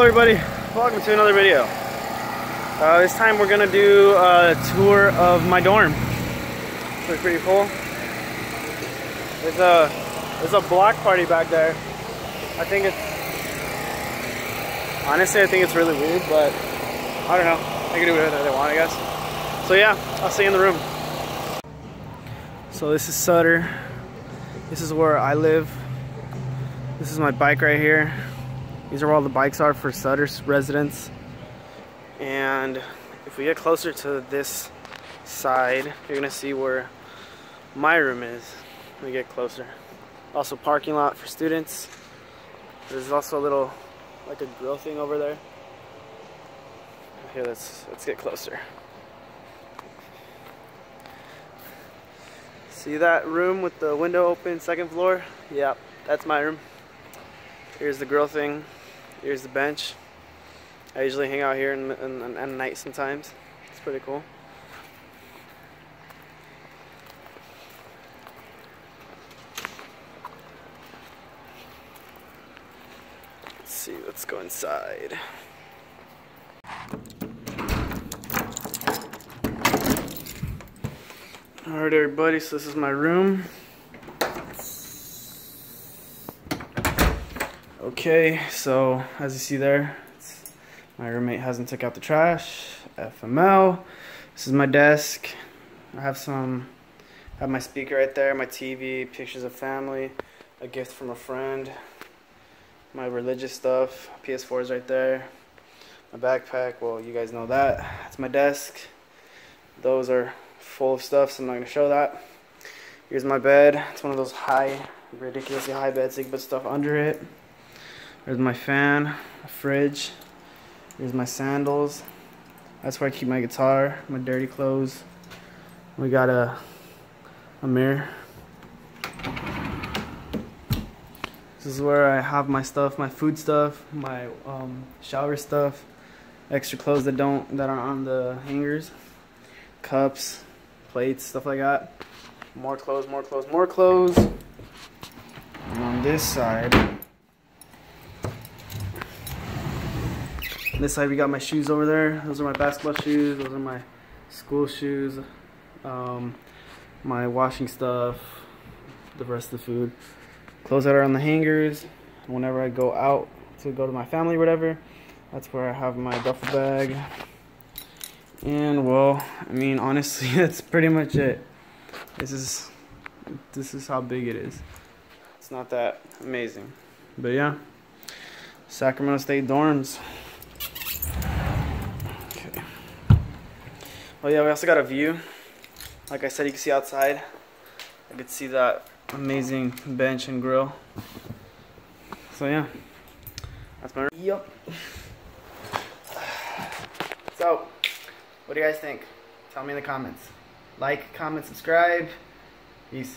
Hello everybody, welcome to another video. Uh, this time we're gonna do a tour of my dorm. Looks pretty cool. There's a there's a block party back there. I think it's honestly I think it's really weird, but I don't know. They can do whatever they want, I guess. So yeah, I'll see you in the room. So this is Sutter. This is where I live. This is my bike right here. These are where all the bikes are for Sutter's residents. And if we get closer to this side, you're gonna see where my room is we get closer. Also parking lot for students. There's also a little, like a grill thing over there. Here, let's, let's get closer. See that room with the window open, second floor? Yeah, that's my room. Here's the grill thing. Here's the bench. I usually hang out here in, in, in, at night sometimes. It's pretty cool. Let's see, let's go inside. Alright everybody, so this is my room. Okay, so as you see there, my roommate hasn't took out the trash. FML. This is my desk. I have some, I have my speaker right there, my TV, pictures of family, a gift from a friend, my religious stuff, PS4 is right there, my backpack, well you guys know that. That's my desk. Those are full of stuff, so I'm not going to show that. Here's my bed. It's one of those high, ridiculously high beds, you can put stuff under it. There's my fan, a fridge. Here's my sandals. That's where I keep my guitar, my dirty clothes. We got a, a mirror. This is where I have my stuff, my food stuff, my um, shower stuff, extra clothes that don't that aren't on the hangers, cups, plates, stuff like that. More clothes, more clothes, more clothes. And on this side, this side we got my shoes over there. Those are my basketball shoes. Those are my school shoes. Um, my washing stuff. The rest of the food. Clothes that are on the hangers. Whenever I go out to go to my family or whatever, that's where I have my duffel bag. And well, I mean honestly, that's pretty much it. This is this is how big it is. It's not that amazing. But yeah. Sacramento State dorms. Oh yeah, we also got a view. Like I said, you can see outside. I could see that amazing bench and grill. So yeah, that's my. Yep. So, what do you guys think? Tell me in the comments. Like, comment, subscribe. Peace.